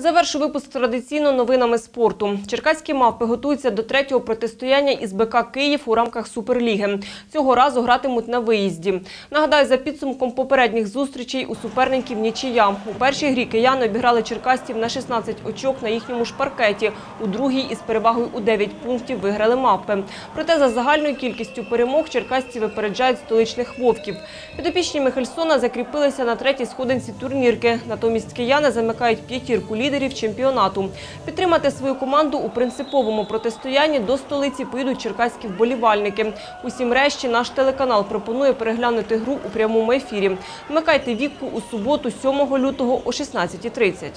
Завершу випуск традиційно новинами спорту. Черкаські мавпи готуються до третього протистояння із БК Київ у рамках Суперліги. Цього разу гратимуть на виїзді. Нагадаю, за підсумком попередніх зустрічей у суперників нічия. У першій грі кияни обіграли черкастів на 16 очок на їхньому ж паркеті. У другій із перевагою у 9 пунктів виграли мавпи. Проте за загальною кількістю перемог черкасці випереджають столичних вовків. Підопічні Михельсона закріпилися на третій сходинці турнірки. Натомість кияни замикають п'ятірку лідерів чемпіонату. Підтримати свою команду у принциповому протистоянні до столиці поїдуть черкаські вболівальники. Усім решті наш телеканал пропонує переглянути гру у прямому ефірі. Вмикайте вікку у суботу, 7 лютого о 16.30.